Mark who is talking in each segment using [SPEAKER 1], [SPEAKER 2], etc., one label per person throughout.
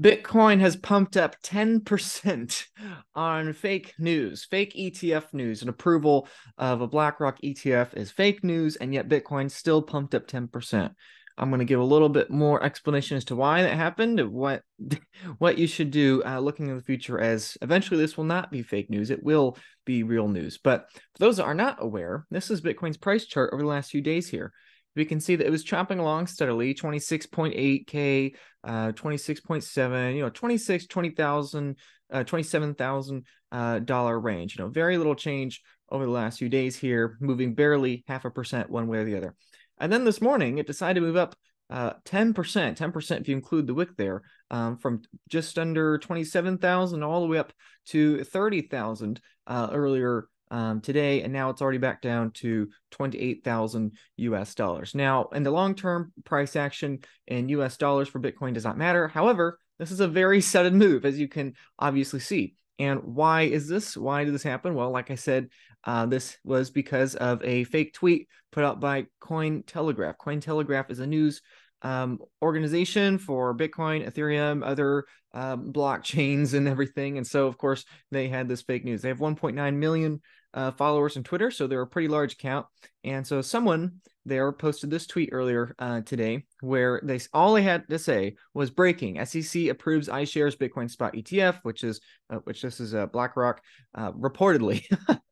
[SPEAKER 1] Bitcoin has pumped up 10% on fake news, fake ETF news. An approval of a BlackRock ETF is fake news, and yet Bitcoin still pumped up 10%. I'm going to give a little bit more explanation as to why that happened, what what you should do uh, looking in the future. As eventually, this will not be fake news; it will be real news. But for those that are not aware, this is Bitcoin's price chart over the last few days here we can see that it was chopping along steadily 26.8k uh 26.7 you know 26 20000 uh 27000 uh dollar range you know very little change over the last few days here moving barely half a percent one way or the other. And then this morning it decided to move up uh, 10%, 10% if you include the wick there, um, from just under 27,000 all the way up to 30,000 uh, earlier um, today, and now it's already back down to 28,000 US dollars. Now, in the long term, price action in US dollars for Bitcoin does not matter. However, this is a very sudden move, as you can obviously see. And why is this? Why did this happen? Well, like I said, uh, this was because of a fake tweet put out by Cointelegraph. Cointelegraph is a news um, organization for Bitcoin, Ethereum, other um, blockchains, and everything. And so, of course, they had this fake news. They have 1.9 million uh, followers on Twitter, so they're a pretty large account. And so someone there posted this tweet earlier uh, today where they all they had to say was breaking SEC approves iShares Bitcoin spot ETF, which is uh, which this is a uh, BlackRock uh, reportedly,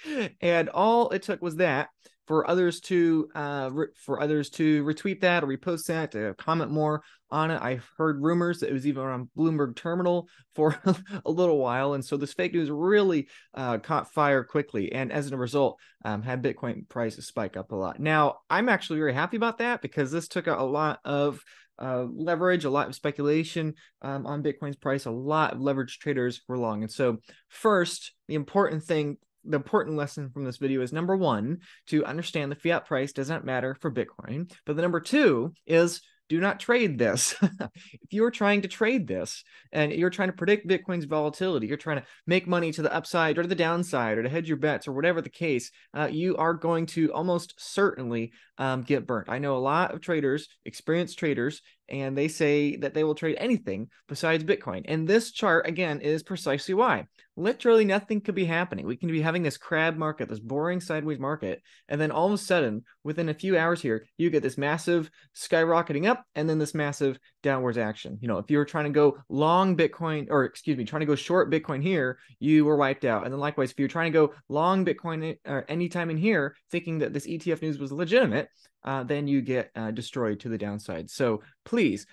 [SPEAKER 1] and all it took was that for others to uh, re- for others to retweet that or repost that to comment more on it. I've heard rumors that it was even on Bloomberg Terminal for a little while, and so this fake news really uh, caught fire quickly, and as a result, um, had Bitcoin prices spike up a lot. Now, I'm actually very happy about that because this took a, lot of uh, leverage, a lot of speculation um, on Bitcoin's price. A lot of leverage traders were long. And so, first, the important thing the important lesson from this video is number one, to understand the fiat price doesn't matter for Bitcoin. But the number two is do not trade this. if you're trying to trade this and you're trying to predict Bitcoin's volatility, you're trying to make money to the upside or to the downside or to hedge your bets or whatever the case, uh, you are going to almost certainly um, get burnt. I know a lot of traders, experienced traders, and they say that they will trade anything besides Bitcoin. And this chart, again, is precisely why. Literally nothing could be happening. We can be having this crab market, this boring sideways market, and then all of a sudden, within a few hours here, you get this massive skyrocketing up and then this massive downwards action. You know, if you're trying to go long Bitcoin, or excuse me, trying to go short Bitcoin here, you were wiped out. And then likewise, if you're trying to go long Bitcoin eh, or anytime in here, thinking that this ETF news was legitimate, uh, then you get uh, destroyed to the downside. So please,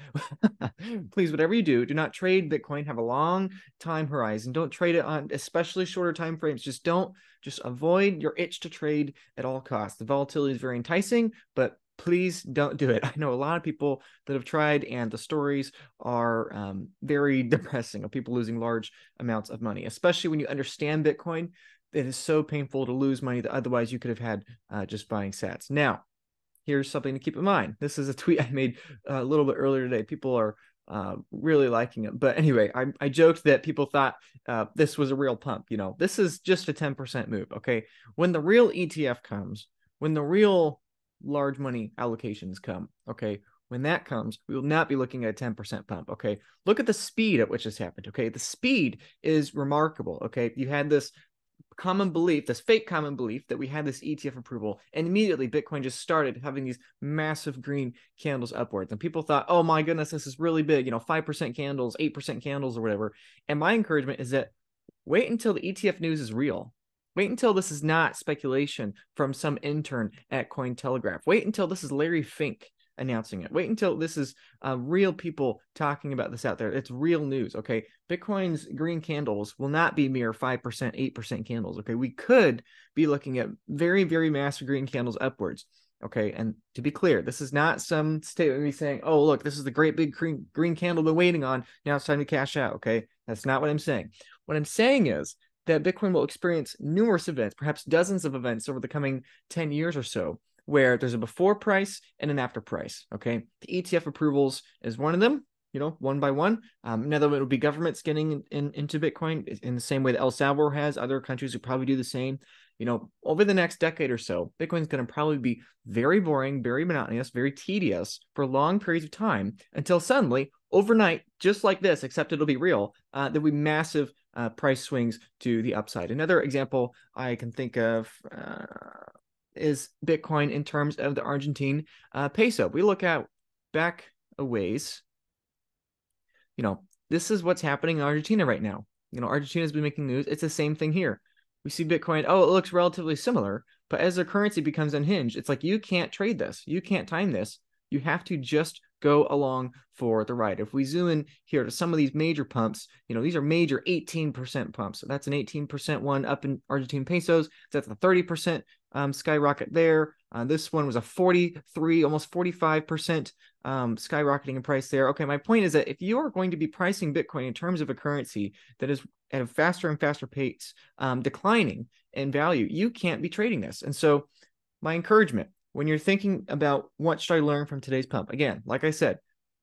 [SPEAKER 1] please, whatever you do, do not trade Bitcoin. Have a long time horizon. Don't trade it on especially shorter time frames. Just don't. Just avoid your itch to trade at all costs. The volatility is very enticing, but please don't do it. I know a lot of people that have tried, and the stories are um, very depressing of people losing large amounts of money, especially when you understand Bitcoin. It is so painful to lose money that otherwise you could have had uh, just buying sats. Now, here's something to keep in mind. This is a tweet I made uh, a little bit earlier today. People are uh, really liking it. But anyway, I, I joked that people thought uh, this was a real pump. You know, this is just a 10% move. Okay. When the real ETF comes, when the real large money allocations come, okay, when that comes, we will not be looking at a 10% pump. Okay. Look at the speed at which this happened. Okay. The speed is remarkable. Okay. You had this common belief, this fake common belief that we had this ETF approval, and immediately Bitcoin just started having these massive green candles upwards. And people thought, oh my goodness, this is really big, you know, 5% candles, 8% candles, or whatever. And my encouragement is that wait until the ETF news is real. Wait until this is not speculation from some intern at Cointelegraph. Wait until this is Larry Fink announcing it. Wait until this is uh, real people talking about this out there. It's real news. Okay. Bitcoin's green candles will not be mere 5%, 8% candles. Okay. We could be looking at very, very massive green candles upwards. Okay. And to be clear, this is not some statement me saying, oh, look, this is the great big green, green candle we're waiting on. Now it's time to cash out. Okay. That's not what I'm saying. What I'm saying is, that Bitcoin will experience numerous events, perhaps dozens of events over the coming 10 years or so, where there's a before price and an after price. Okay. The ETF approvals is one of them, you know, one by one. Um, another one would be governments getting in, in, into Bitcoin in the same way that El Salvador has. Other countries would probably do the same. you know, over the next decade or so, Bitcoin's going to probably be very boring, very monotonous, very tedious for long periods of time until suddenly, overnight, just like this, except it'll be real, uh, there'll be massive uh, price swings to the upside. Another example I can think of uh, is Bitcoin in terms of the Argentine uh, peso. We look at back a ways, you know, this is what's happening in Argentina right now. You know, Argentina's been making news. It's the same thing here. We see Bitcoin, oh, it looks relatively similar, but as their currency becomes unhinged, it's like you can't trade this. You can't time this. You have to just go along for the ride. If we zoom in here to some of these major pumps, you know, these are major 18% pumps. So that's an 18% one up in Argentine pesos. That's a 30% um, skyrocket there. Uh, this one was a 43, almost 45% um, skyrocketing in price there. Okay, my point is that if you are going to be pricing Bitcoin in terms of a currency that is at a faster and faster pace, um, declining in value, you can't be trading this. And so, my encouragement when you're thinking about what should I learn from today's pump, again, like I said,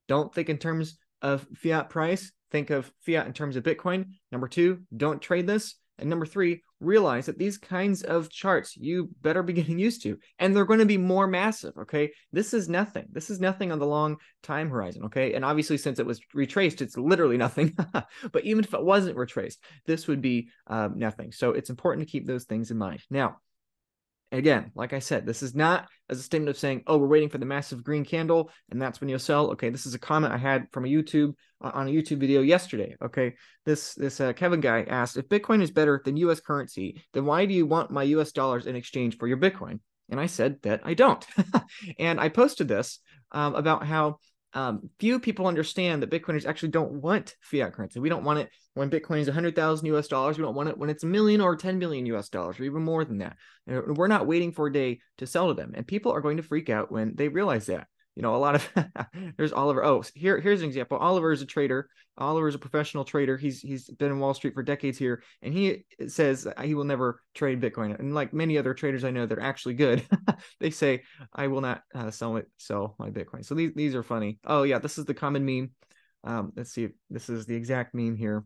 [SPEAKER 1] don't think in terms of fiat price, think of fiat in terms of Bitcoin. Number two, don't trade this. And number three, realize that these kinds of charts you better be getting used to, and they're going to be more massive. Okay. This is nothing. This is nothing on the long time horizon. Okay. And obviously, since it was retraced, it's literally nothing. but even if it wasn't retraced, this would be um, nothing. So it's important to keep those things in mind. Now, again, like I said, this is not as a statement of saying, "Oh, we're waiting for the massive green candle, and that's when you'll sell." Okay, this is a comment I had from a YouTube uh, on a YouTube video yesterday. Okay, this this uh, Kevin guy asked if Bitcoin is better than U.S. currency, then why do you want my U.S. dollars in exchange for your Bitcoin? And I said that I don't. and I posted this um, about how um, few people understand that Bitcoiners actually don't want fiat currency. We don't want it when Bitcoin is 100,000 US dollars. We don't want it when it's a million or 10 million US dollars or even more than that. We're not waiting for a day to sell to them. And people are going to freak out when they realize that you know, a lot of there's Oliver. Oh, here here's an example. Oliver is a trader. Oliver is a professional trader. He's he's been in Wall Street for decades here, and he says he will never trade Bitcoin. And like many other traders I know, they're actually good. they say I will not uh, sell it, sell my Bitcoin. So these these are funny. Oh yeah, this is the common meme. Um, let's see. This is the exact meme here.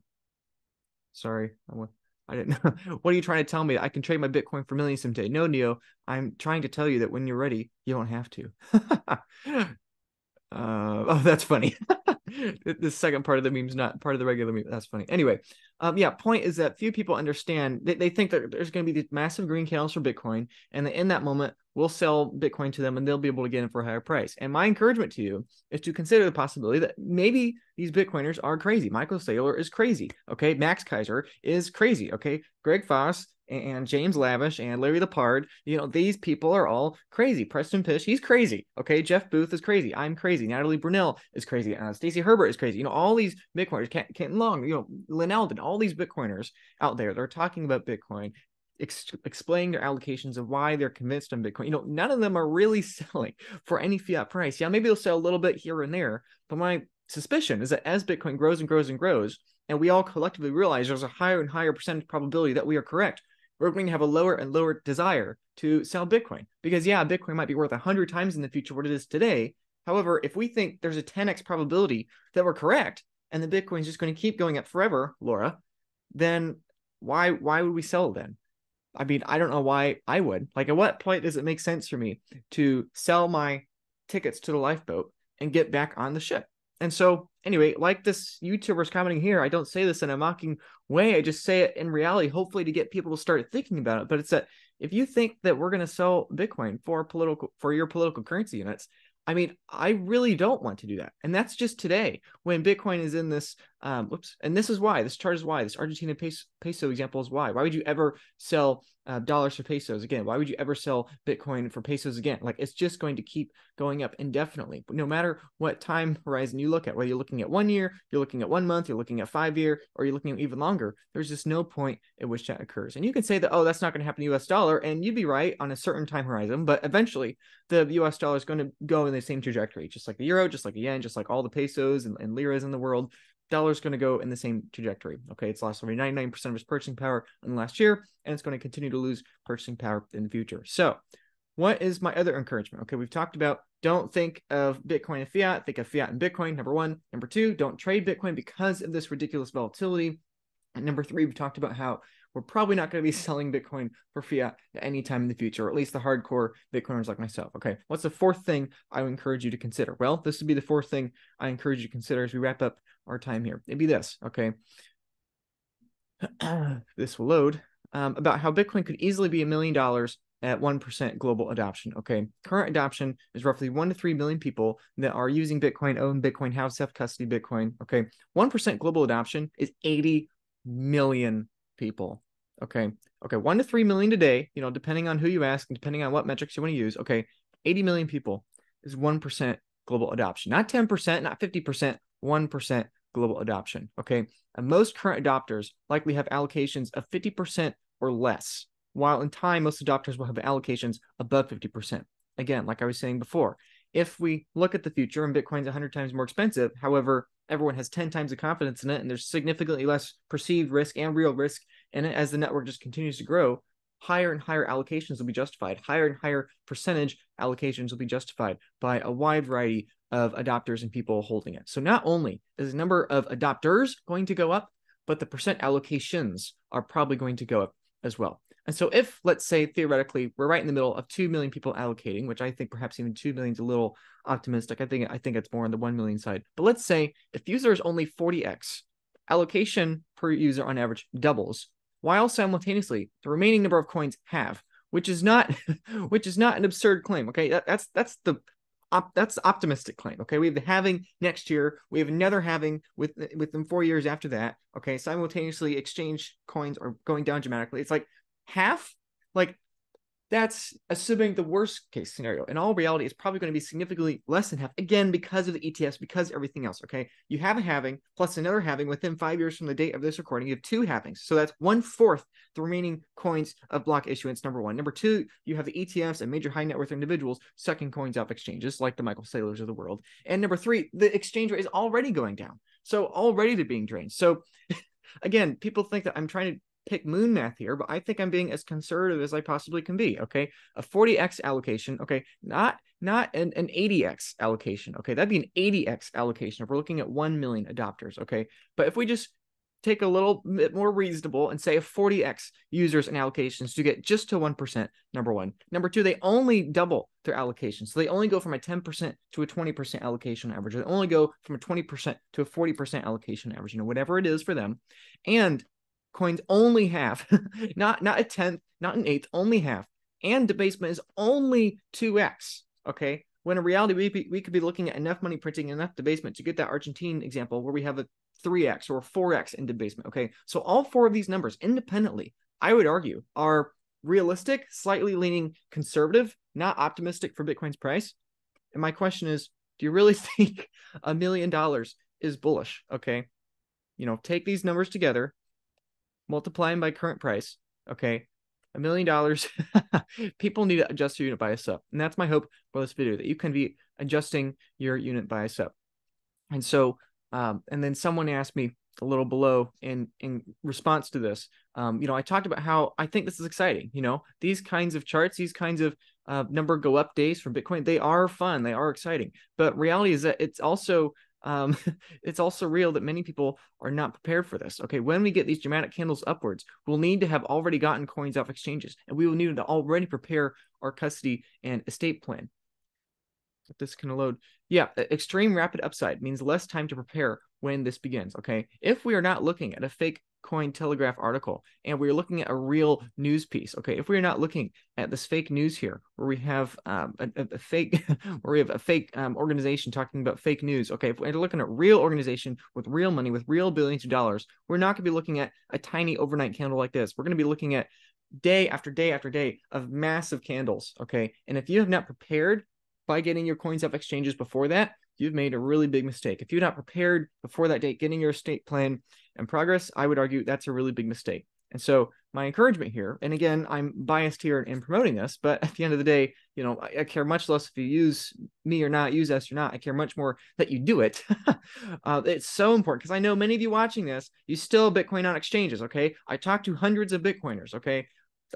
[SPEAKER 1] Sorry, I want I didn't know. what are you trying to tell me? I can trade my Bitcoin for millions someday. No, Neo, I'm trying to tell you that when you're ready, you don't have to. uh, oh, that's funny. the second part of the meme is not part of the regular meme. That's funny. Anyway, um, yeah, point is that few people understand. They, they think that there's going to be these massive green candles for Bitcoin, and in that moment, we'll sell Bitcoin to them, and they'll be able to get it for a higher price. And my encouragement to you is to consider the possibility that maybe these Bitcoiners are crazy. Michael Saylor is crazy. Okay, Max Keiser is crazy. Okay, Greg Foss and James Lavish and Larry Lepard, you know, these people are all crazy. Preston Pysh, he's crazy. Okay. Jeff Booth is crazy. I'm crazy. Natalie Brunell is crazy. Uh, Stacy Herbert is crazy. You know, all these Bitcoiners, Kenton Long, you know, Lyn Alden, all these Bitcoiners out there, they're talking about Bitcoin, ex- explaining their allocations of why they're convinced on Bitcoin. You know, none of them are really selling for any fiat price. Yeah, maybe they'll sell a little bit here and there, but my suspicion is that as Bitcoin grows and grows and grows, and we all collectively realize there's a higher and higher percentage probability that we are correct we're going to have a lower and lower desire to sell Bitcoin. Because, yeah, Bitcoin might be worth 100 times in the future what it is today. However, if we think there's a 10x probability that we're correct and the Bitcoin is just going to keep going up forever, Laura, then why why would we sell then? I mean, I don't know why I would. Like, at what point does it make sense for me to sell my tickets to the lifeboat and get back on the ship? And so, anyway, like this YouTuber's commenting here, I don't say this in a mocking way. I just say it in reality, hopefully to get people to start thinking about it. But it's that if you think that we're going to sell Bitcoin for political for your political currency units, I mean, I really don't want to do that. And that's just today when Bitcoin is in this, um, whoops. And this is why, this chart is why, this Argentina peso, example is why. Why would you ever sell uh, dollars for pesos again? Why would you ever sell Bitcoin for pesos again? Like it's just going to keep going up indefinitely. no matter what time horizon you look at, whether you're looking at one year, you're looking at one month, you're looking at five year, or you're looking at even longer, there's just no point at which that occurs. And you can say that, oh, that's not going to happen to US dollar. And you'd be right on a certain time horizon, but eventually the US dollar is going to go in the same trajectory, just like the euro, just like the yen, just like all the pesos and, and liras in the world. Dollar's going to go in the same trajectory. Okay, it's lost over 99% of its purchasing power in the last year, and it's going to continue to lose purchasing power in the future. So, what is my other encouragement? Okay, we've talked about don't think of Bitcoin and fiat, think of fiat and Bitcoin. Number one. Number two, don't trade Bitcoin because of this ridiculous volatility. And number three, we've talked about how we're probably not going to be selling Bitcoin for fiat at any time in the future, or at least the hardcore Bitcoiners like myself. Okay, what's the fourth thing I would encourage you to consider? Well, this would be the fourth thing I encourage you to consider as we wrap up our time here. It'd be this, okay? this will load um, about how Bitcoin could easily be a million dollars at 1% global adoption. Okay. Current adoption is roughly 1 to 3 million people that are using Bitcoin, own Bitcoin, have self custody Bitcoin. Okay. 1% global adoption is 80 million people. Okay. Okay. 1 to 3 million today, you know, depending on who you ask and depending on what metrics you want to use. Okay. 80 million people is 1% global adoption, not 10%, not 50%, 1% global adoption. Okay. And most current adopters likely have allocations of 50% or less while in time, most adopters will have allocations above 50%. Again, like I was saying before, if we look at the future and Bitcoin's 100 times more expensive, however, everyone has 10 times the confidence in it and there's significantly less perceived risk and real risk it as the network just continues to grow, higher and higher allocations will be justified. Higher and higher percentage allocations will be justified by a wide variety of adopters and people holding it. So not only is the number of adopters going to go up, but the percent allocations are probably going to go up as well. And so if let's say theoretically we're right in the middle of 2 million people allocating, which I think perhaps even 2 million is a little optimistic. I think I think it's more on the 1 million side. But let's say if user is only 40x, allocation per user on average doubles, while simultaneously the remaining number of coins have, which is not which is not an absurd claim. Okay. That, that's that's the op, that's optimistic claim. Okay, we have the halving next year. We have another halving with within four years after that. Okay, simultaneously exchange coins are going down dramatically. It's like half, like that's assuming the worst case scenario. In all reality, it's probably going to be significantly less than half. Again, because of the ETFs, because everything else. Okay. You have a halving plus another halving within five years from the date of this recording. You have two halvings. So that's one fourth the remaining coins of block issuance, number one. Number two, you have the ETFs and major high net worth individuals sucking coins off exchanges like the Michael Saylors of the world. And number three, the exchange rate is already going down. So already they're being drained. So again, people think that I'm trying to pick moon math here, but I think I'm being as conservative as I possibly can be. Okay. A 40x allocation. Okay. Not not an, an 80x allocation. Okay. That'd be an 80x allocation if we're looking at 1 million adopters. Okay. But if we just take a little bit more reasonable and say a 40x users and allocations to get just to 1%, number one. Number two, they only double their allocation. So they only go from a 10% to a 20% allocation average. They only go from a 20% to a 40% allocation average, you know, whatever it is for them. And coins only half, not not a tenth, not an eighth, only half. And debasement is only 2x. Okay. When in reality, we, be, we could be looking at enough money printing, enough debasement to get that Argentine example where we have a 3x or 4x in debasement. Okay. So all four of these numbers independently, I would argue, are realistic, slightly leaning conservative, not optimistic for Bitcoin's price. And my question is, do you really think a million dollars is bullish? Okay. You know, take these numbers together, multiply them by current price. Okay. A million dollars. People need to adjust your unit bias up. And that's my hope for this video that you can be adjusting your unit bias up. And so, um, and then someone asked me a little below in in response to this um, you know i talked about how i think this is exciting you know these kinds of charts these kinds of uh, number go up days for bitcoin they are fun they are exciting but reality is that it's also um, it's also real that many people are not prepared for this. Okay, when we get these dramatic candles upwards, we'll need to have already gotten coins off exchanges, and we will need to already prepare our custody and estate plan. If this can load, yeah, extreme rapid upside means less time to prepare when this begins. Okay, if we are not looking at a fake Cointelegraph article and we're looking at a real news piece. Okay, if we're not looking at this fake news here, where we have um, a, a, fake, where we have a fake um, organization talking about fake news. Okay, if we're looking at real organization with real money, with real billions of dollars, we're not going to be looking at a tiny overnight candle like this. We're going to be looking at day after day after day of massive candles. Okay, and if you have not prepared by getting your coins off exchanges before that, you've made a really big mistake. If you're not prepared before that date, getting your estate plan and progress, I would argue that's a really big mistake. And so my encouragement here, and again, I'm biased here in promoting this, but at the end of the day, you know, I, I care much less if you use me or not, use us or not. I care much more that you do it. uh, it's so important because I know many of you watching this, you still Bitcoin on exchanges. Okay, I talk to hundreds of Bitcoiners. Okay,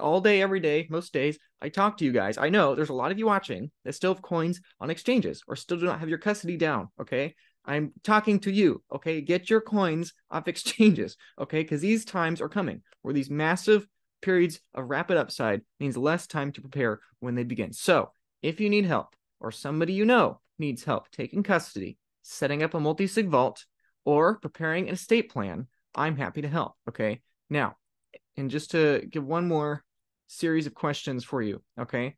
[SPEAKER 1] all day, every day, most days, I talk to you guys. I know there's a lot of you watching that still have coins on exchanges or still do not have your custody down. Okay. I'm talking to you. Okay. Get your coins off exchanges. Okay. Because these times are coming where these massive periods of rapid upside means less time to prepare when they begin. So if you need help or somebody you know needs help taking custody, setting up a multi sig vault, or preparing an estate plan, I'm happy to help. Okay. Now, and just to give one more series of questions for you. Okay.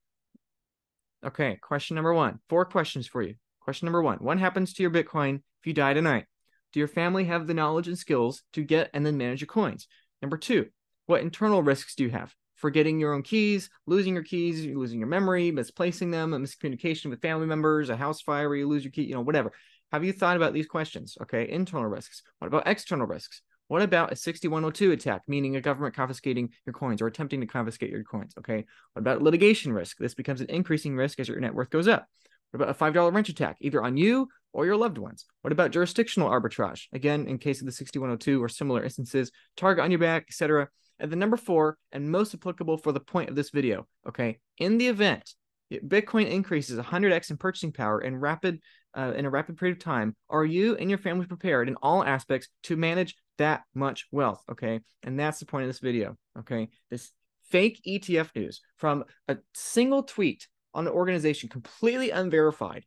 [SPEAKER 1] Okay. Question number one four questions for you. Question number one What happens to your Bitcoin if you die tonight? Do your family have the knowledge and skills to get and then manage your coins? Number two, what internal risks do you have? Forgetting your own keys, losing your keys, losing your memory, misplacing them, a miscommunication with family members, a house fire where you lose your key, you know, whatever. Have you thought about these questions? Okay, internal risks. What about external risks? What about a 6102 attack, meaning a government confiscating your coins or attempting to confiscate your coins? Okay. What about litigation risk? This becomes an increasing risk as your net worth goes up. What about a $5 wrench attack, either on you or your loved ones? What about jurisdictional arbitrage? Again, in case of the 6102 or similar instances, target on your back, etc. And the number four, and most applicable for the point of this video, okay, in the event Bitcoin increases 100x in purchasing power in rapid uh, in a rapid period of time, are you and your family prepared in all aspects to manage that much wealth? Okay, and that's the point of this video. Okay, this fake ETF news from a single tweet on an organization completely unverified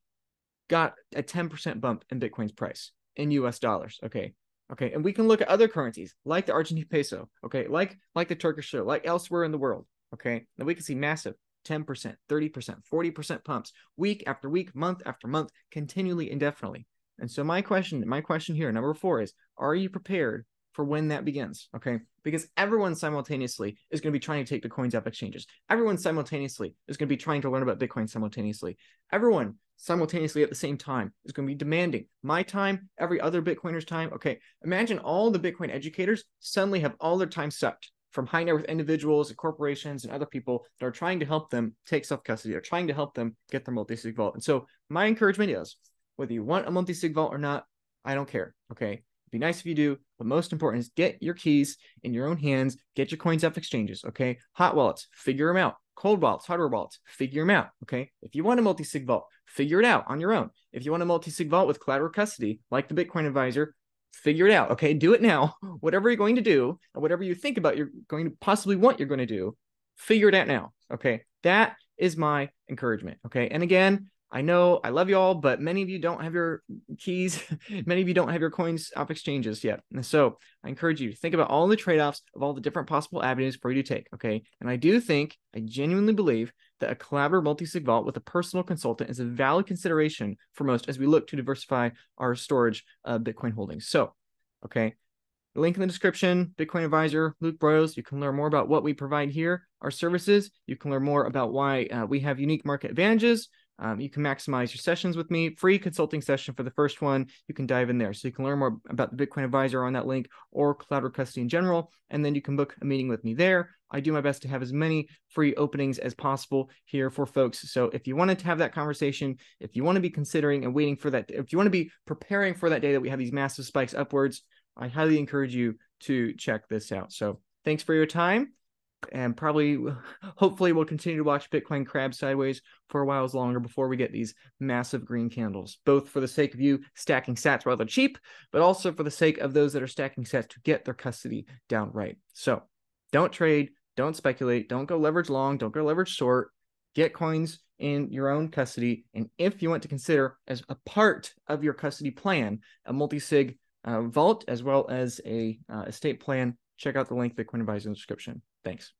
[SPEAKER 1] got a 10% bump in Bitcoin's price in US dollars. Okay. Okay. And we can look at other currencies like the Argentine peso. Okay. Like like the Turkish lira, like elsewhere in the world. Okay. And we can see massive 10%, 30%, 40% pumps week after week, month after month, continually, indefinitely. And so my question, my question here, number four is, are you prepared for when that begins? Okay. Because everyone simultaneously is going to be trying to take the coins off exchanges. Everyone simultaneously is going to be trying to learn about Bitcoin simultaneously. Everyone simultaneously at the same time is going to be demanding my time, every other Bitcoiner's time. Okay. Imagine all the Bitcoin educators suddenly have all their time sucked from high net worth individuals and corporations and other people that are trying to help them take self custody or trying to help them get their multi sig vault. And so my encouragement is whether you want a multi sig vault or not, I don't care. Okay. It'd be nice if you do, but most important is get your keys in your own hands, get your coins off exchanges. Okay. Hot wallets, figure them out. Cold wallets, hardware wallets, figure them out. Okay. If you want a multi sig vault, figure it out on your own. If you want a multi sig vault with collaborative custody, like the Bitcoin advisor, figure it out. Okay, do it now. Whatever you're going to do, and whatever you think about you're going to possibly want you're going to do, figure it out now. Okay, that is my encouragement. Okay, and again, I know I love you all, but many of you don't have your keys. many of you don't have your coins off exchanges yet. And so I encourage you to think about all the trade offs of all the different possible avenues for you to take. Okay. And I do think, I genuinely believe that a collaborative multi sig vault with a personal consultant is a valid consideration for most as we look to diversify our storage of Bitcoin holdings. So, okay. Link in the description, Bitcoin advisor, Luke Broyles. You can learn more about what we provide here, our services. You can learn more about why uh, we have unique market advantages. Um, you can maximize your sessions with me. Free consulting session for the first one. You can dive in there. So you can learn more about the Bitcoin Advisor on that link or collaborative custody in general. And then you can book a meeting with me there. I do my best to have as many free openings as possible here for folks. So if you wanted to have that conversation, if you want to be considering and waiting for that, if you want to be preparing for that day that we have these massive spikes upwards, I highly encourage you to check this out. So thanks for your time and probably hopefully we'll continue to watch bitcoin crab sideways for a while longer before we get these massive green candles both for the sake of you stacking sats they're cheap but also for the sake of those that are stacking sats to get their custody down right so don't trade don't speculate don't go leverage long don't go leverage short. Get coins in your own custody and if you want to consider as a part of your custody plan a multi-sig uh, vault as well as a uh, estate plan check out the link bitcoin advisor in the description Thanks.